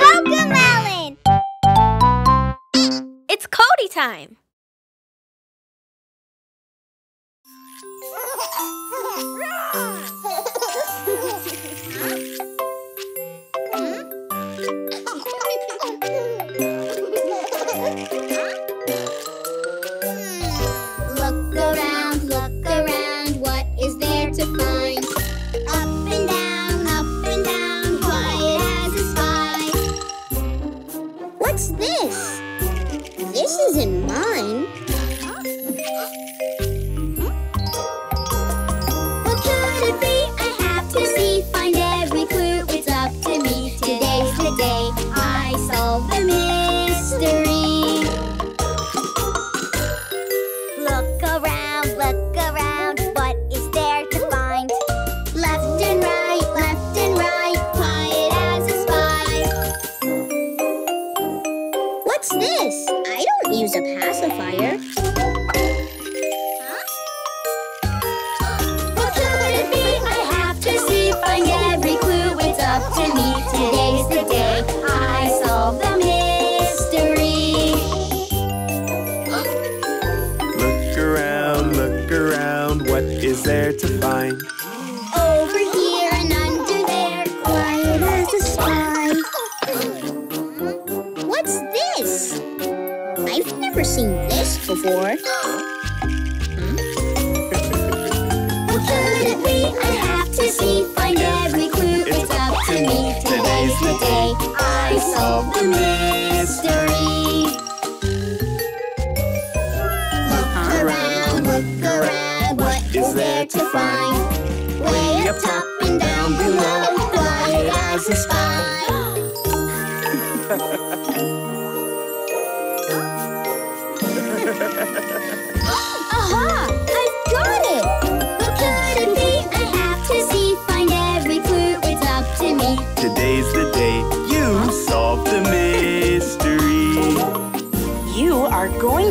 Cocomelon! It's Cody time!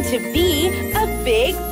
To be a big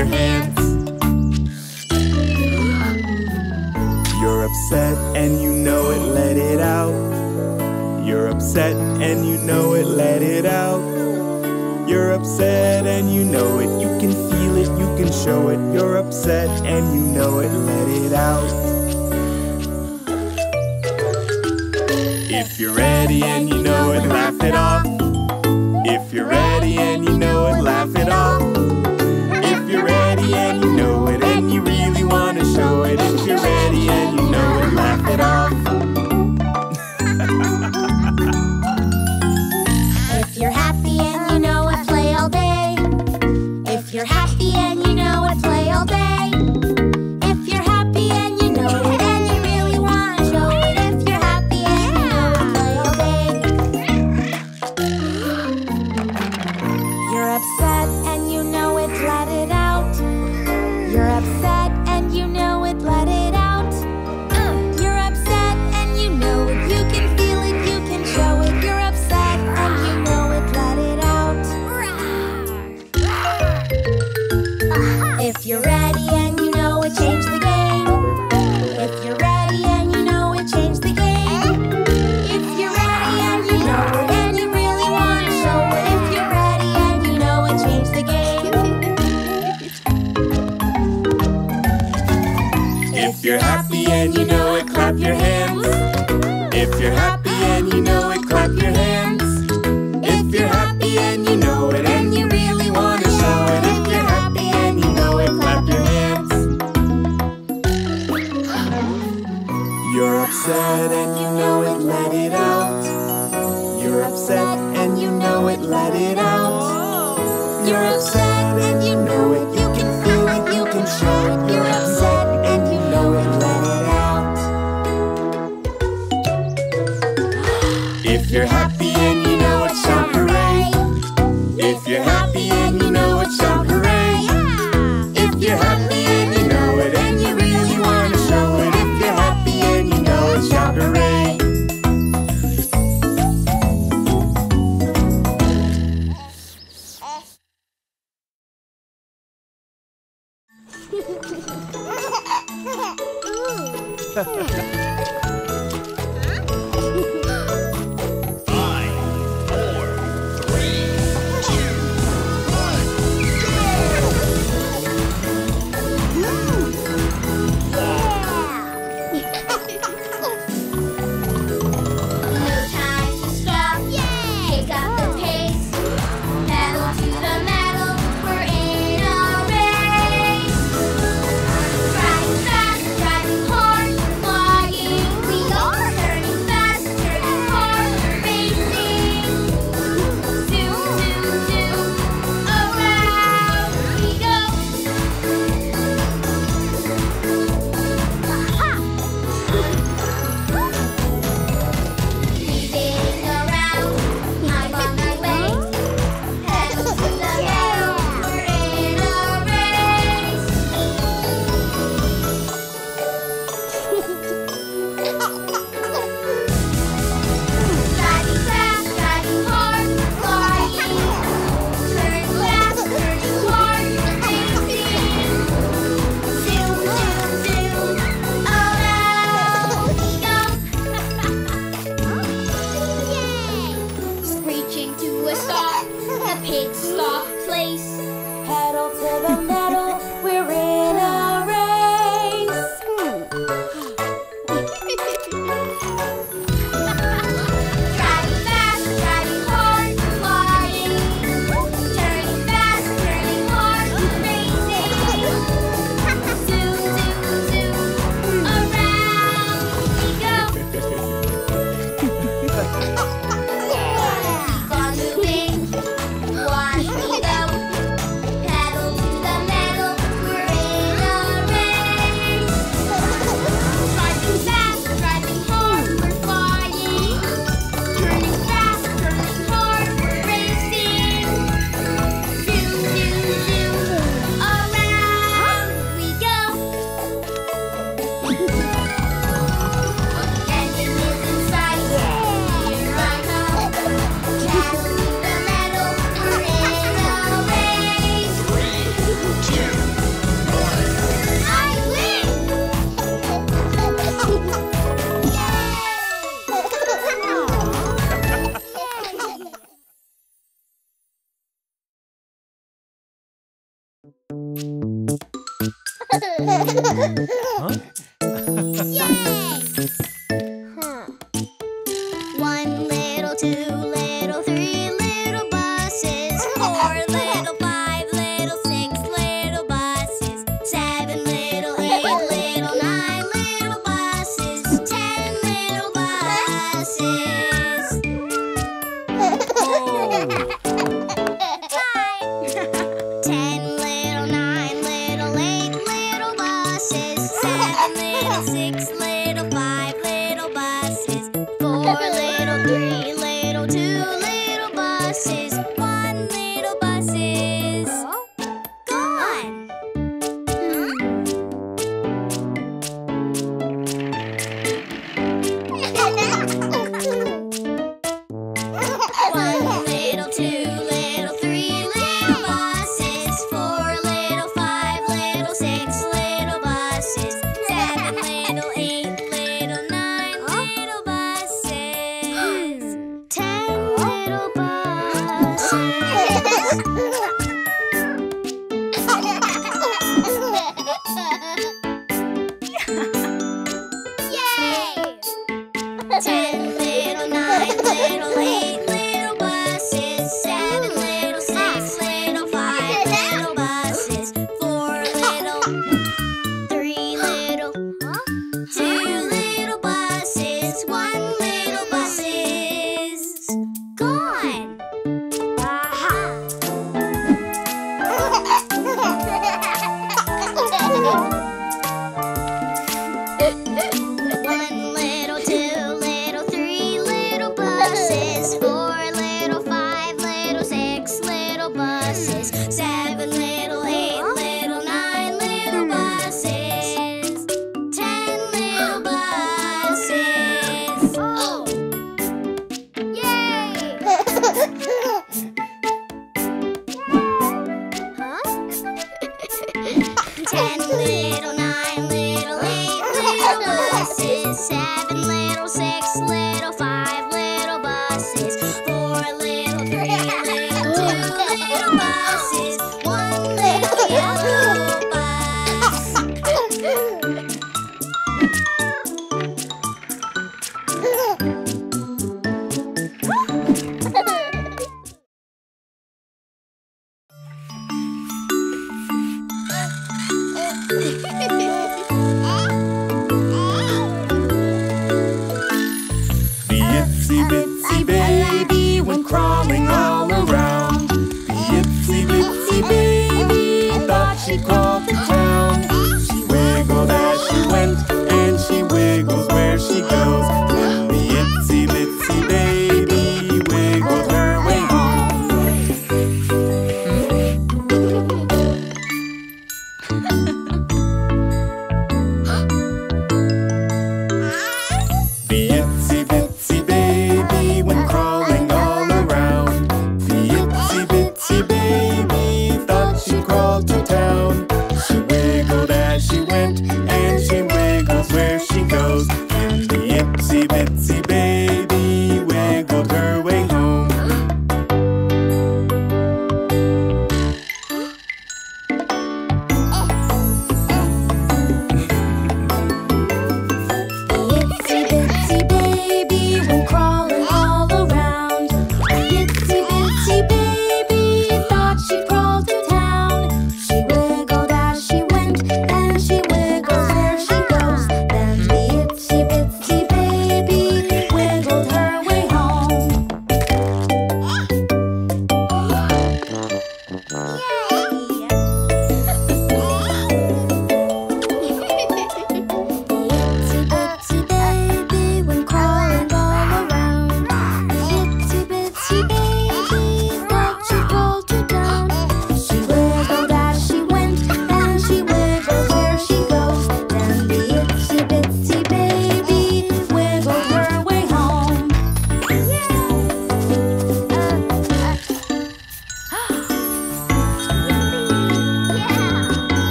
your hands. You're upset and you know it, let it out. You're upset and you know it, let it out. You're upset and you know it, you can feel it, you can show it. You're upset and you know it, let it out. If you're ready and you know it, laugh it off. If you're ready and you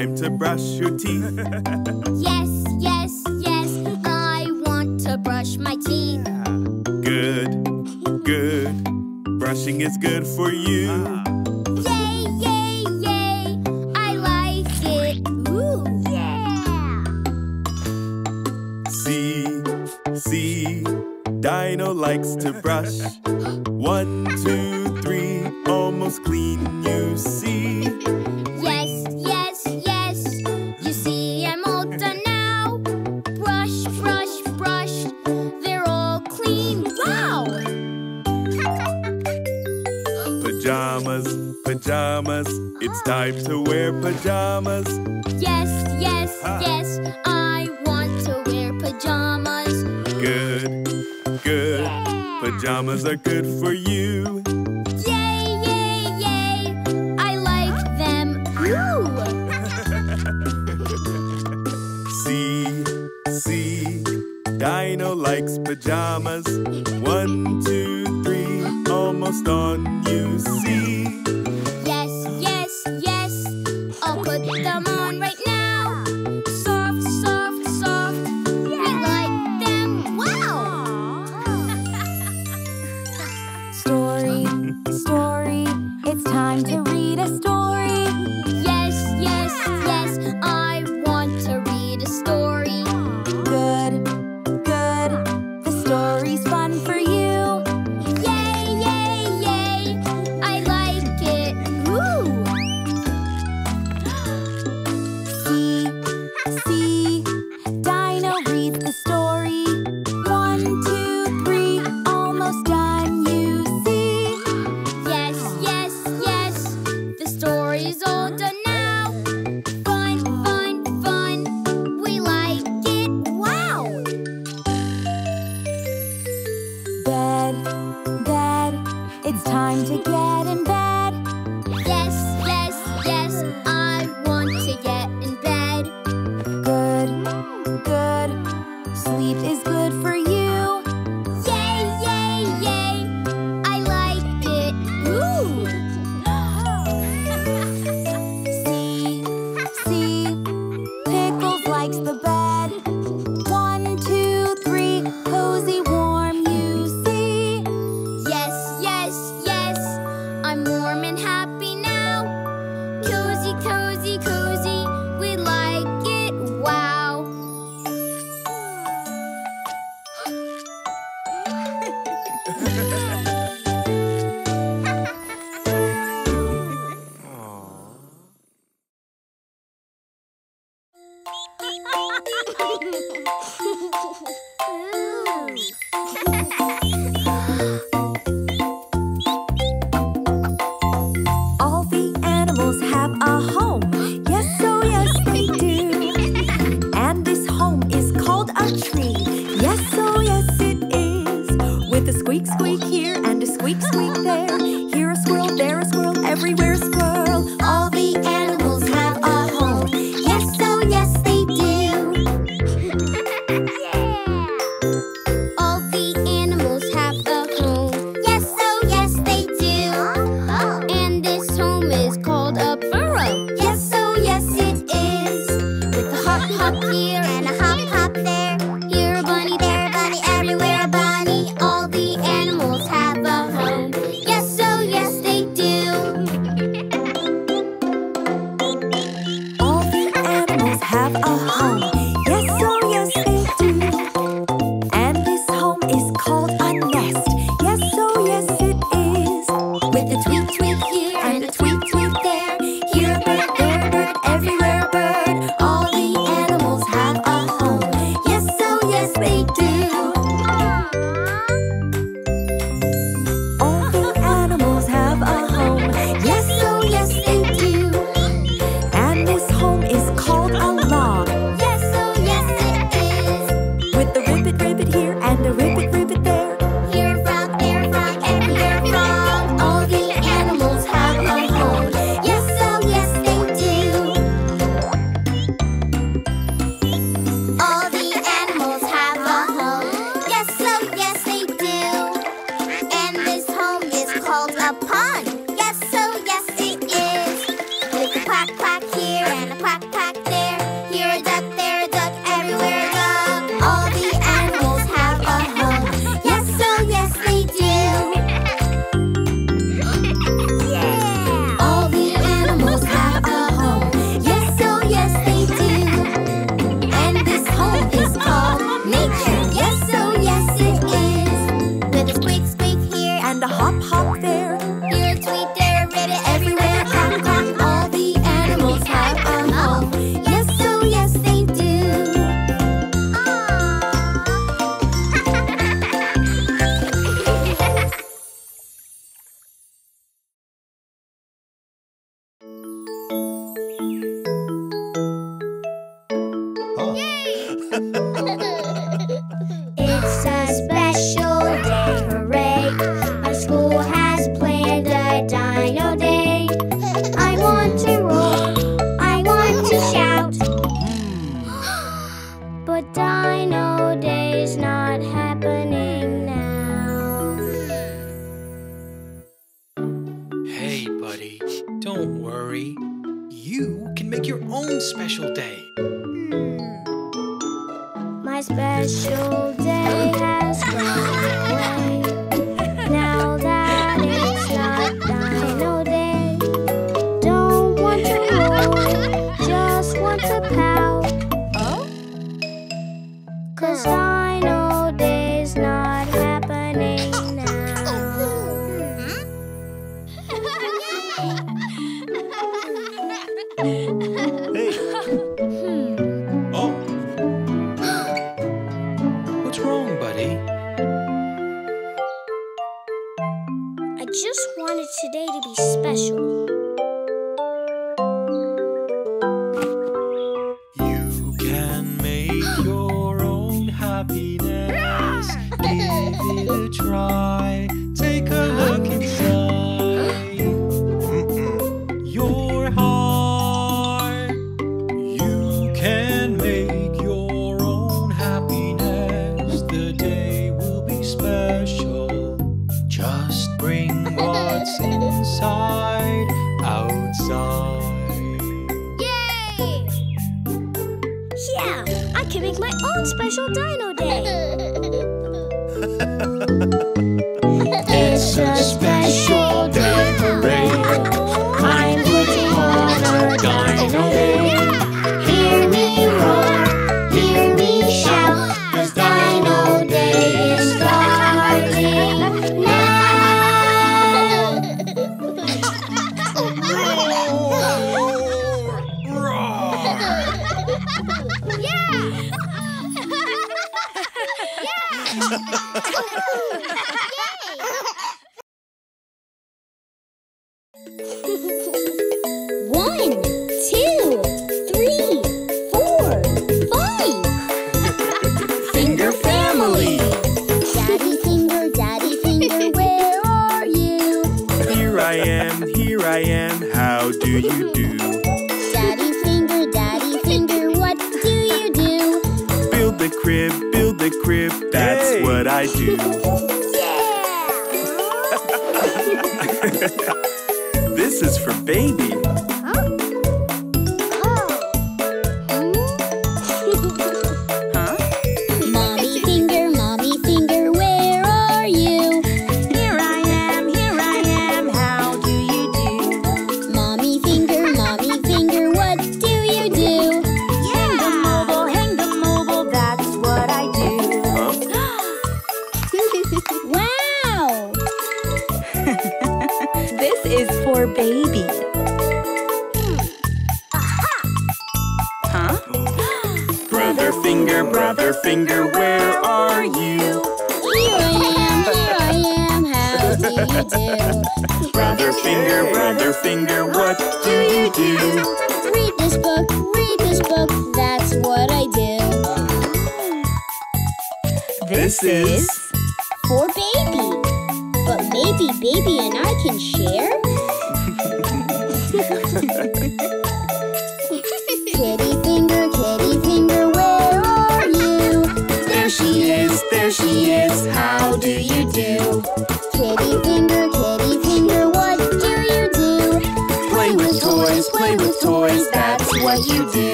time to brush your teeth.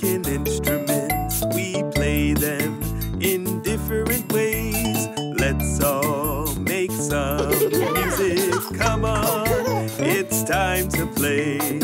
Instruments. We play them in different ways. Let's all make some music. Come on, it's time to play.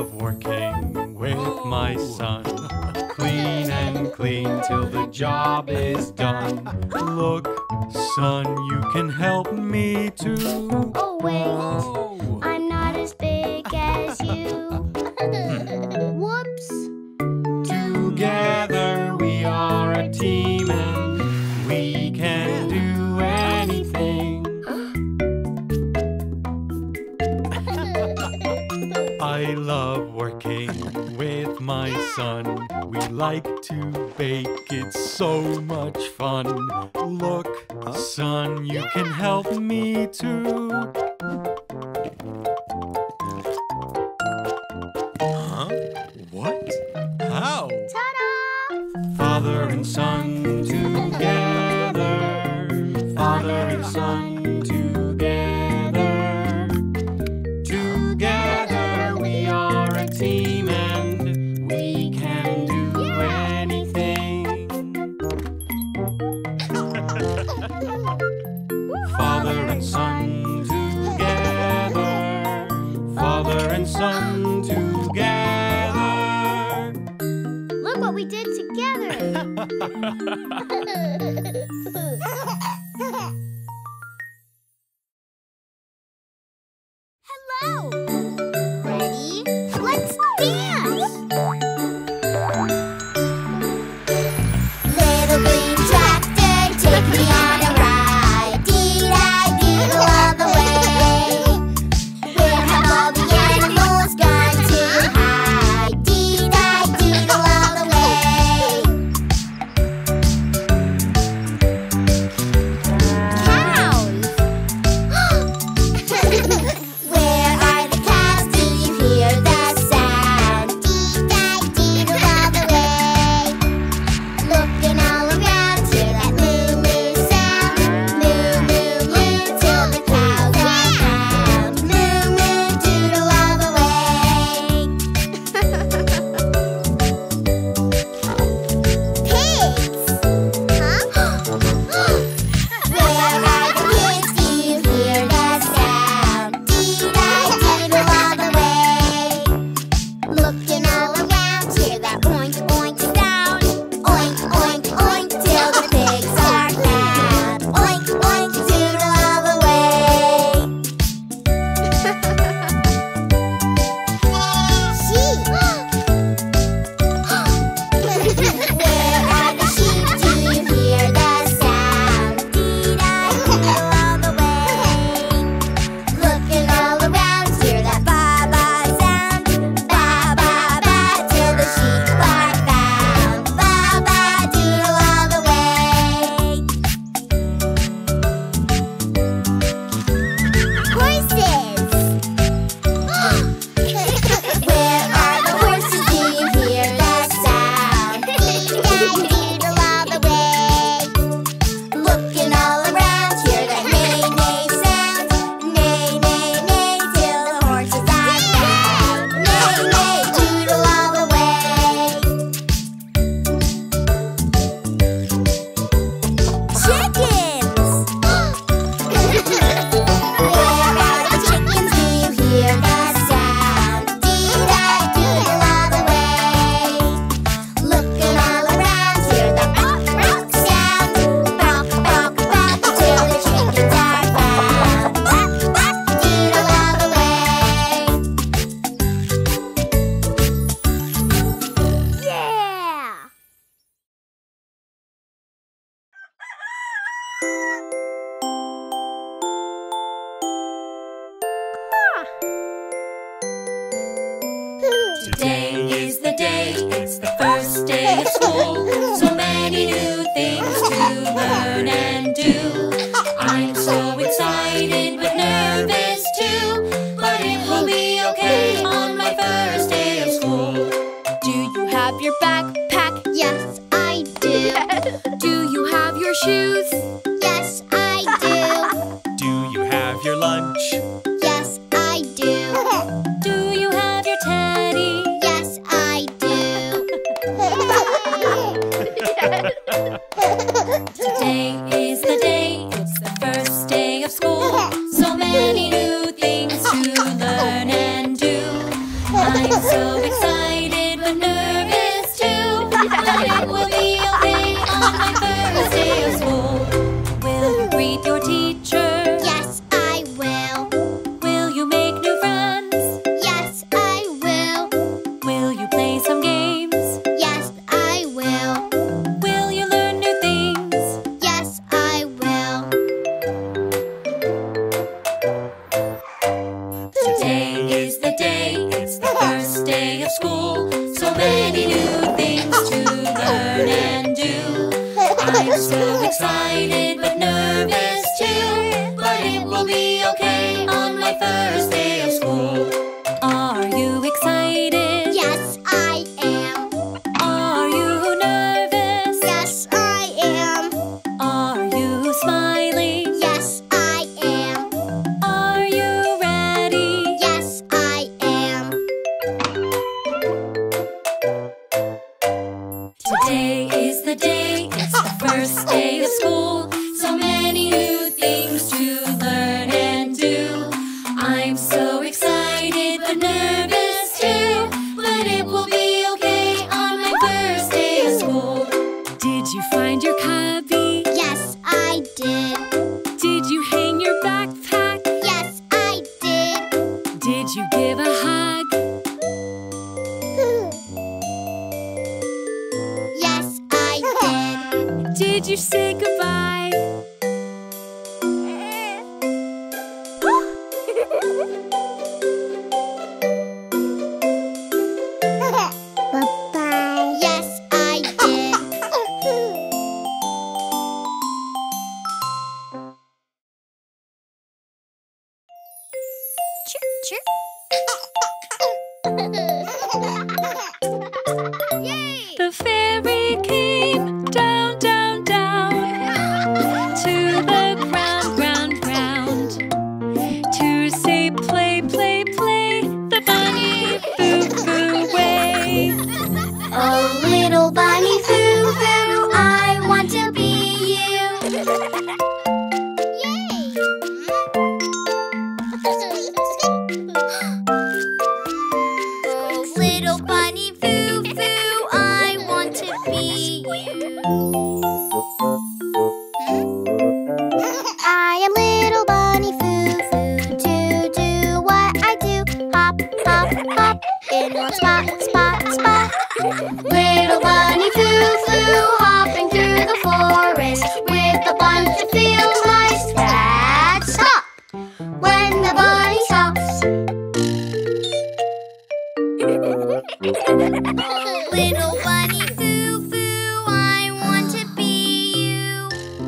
love working with my son. Clean and clean till the job is done. Look, son, you can help me too. Oh, wait. like to bake. It's so much fun. Look, son, you can help me too.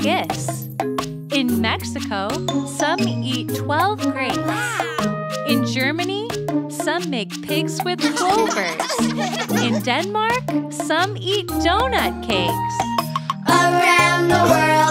gifts. In Mexico, some eat 12 grapes. In Germany, some make pigs with clovers. In Denmark, some eat donut cakes. Around the world.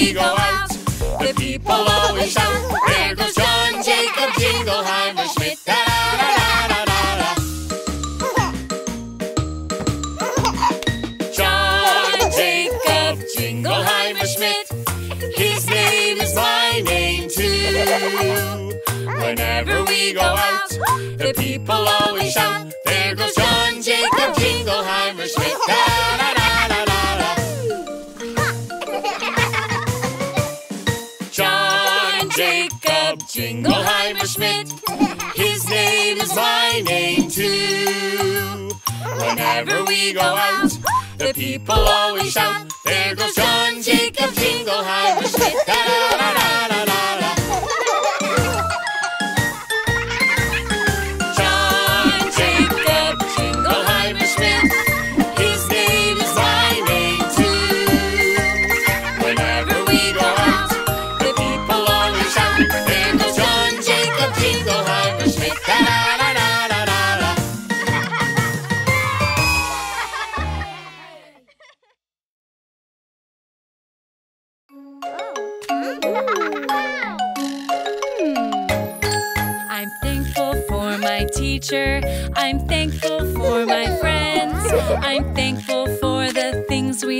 we go out, the people always shout, there goes John Jacob Jingleheimer Schmidt. John Jacob Jingleheimer Schmidt, his name is my name too. Whenever we go out, the people always shout, name too. Whenever we go out, the people always shout, There goes John Jacob Jingleheimer Schmidt.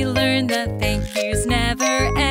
we learned that thank yous never end.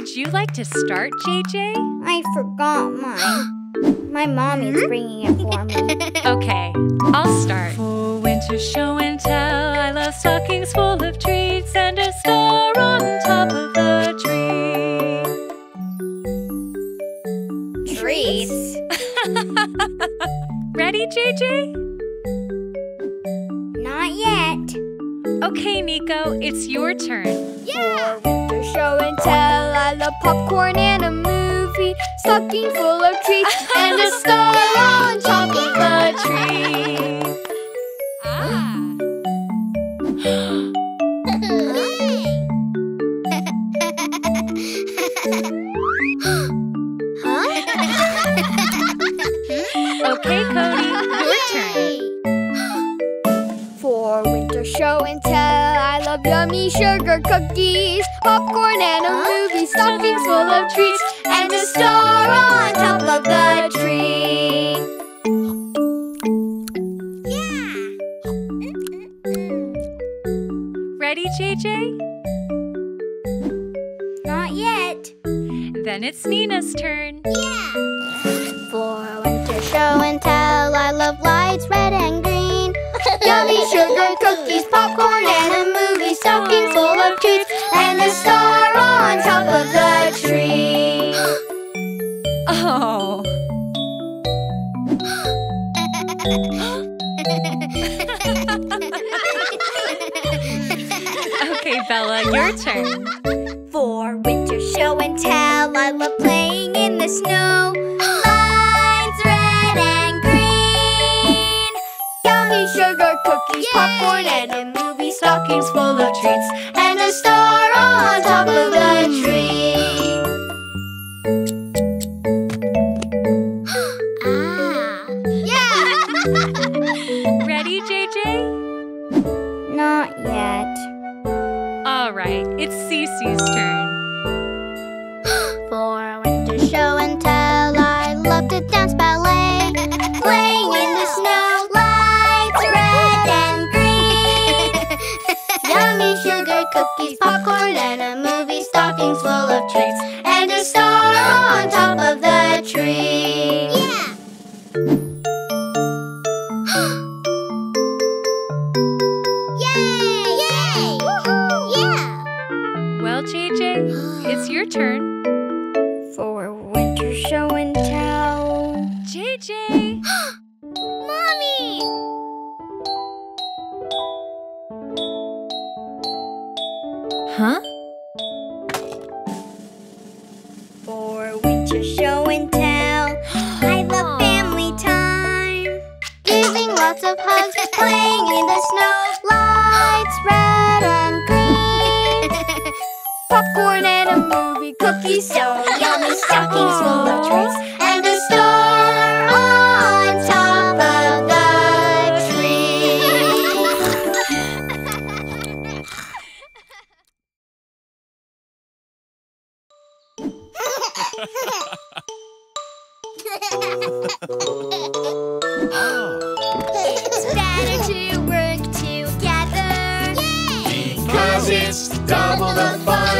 Would you like to start, JJ? I forgot mine. My mommy's bringing it for me. Okay, I'll start. For winter show and tell, I love stockings full of treats and a star on top of the tree. Treats? Ready, JJ? Okay, Nico, it's your turn. Yeah! Your show and tell, I love popcorn and a movie, stocking full of treats, and a star on top of a tree. sugar cookies, popcorn and a movie, stockings full of treats, and a star on top of the tree. Yeah. Ready, JJ? Not yet. Then it's Nina's turn. Yeah. For winter show and tell, I love lights red and green. Yummy sugar cookies, popcorn, and a movie. Bella, your turn. For winter show and tell, I love playing in the snow. Lines red and green. Yummy sugar cookies, popcorn, and a movie stockings full of treats. It's Cece's turn. For a winter show and tell, I love to dance ballet. Playing in the snow, lights red and green. Yummy sugar cookies, popcorn, and a movie stockings full of treats. Huh? For winter show and tell, I love family time. Giving lots of hugs, Playing in the snow, lights red and green. Popcorn and a movie, Cookies so yummy, stockings full of treats, It's better to work together. Yay! Because it's double the fun.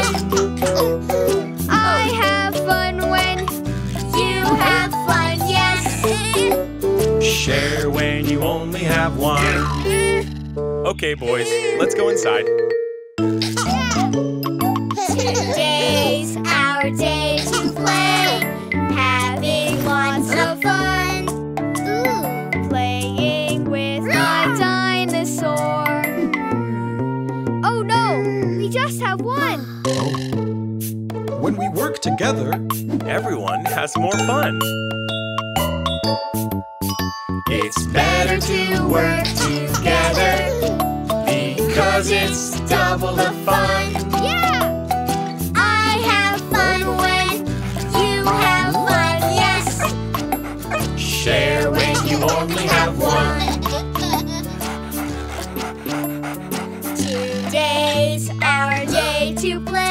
I have fun when You have fun, yes. Share when you only have one. Okay, boys, let's go inside. Today's our day together, Everyone has more fun. It's better to work together because it's double the fun. Yeah! I have fun when you have fun, yes. Share when you only have one. Today's our day to play,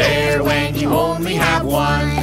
Share when you only have one.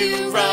To run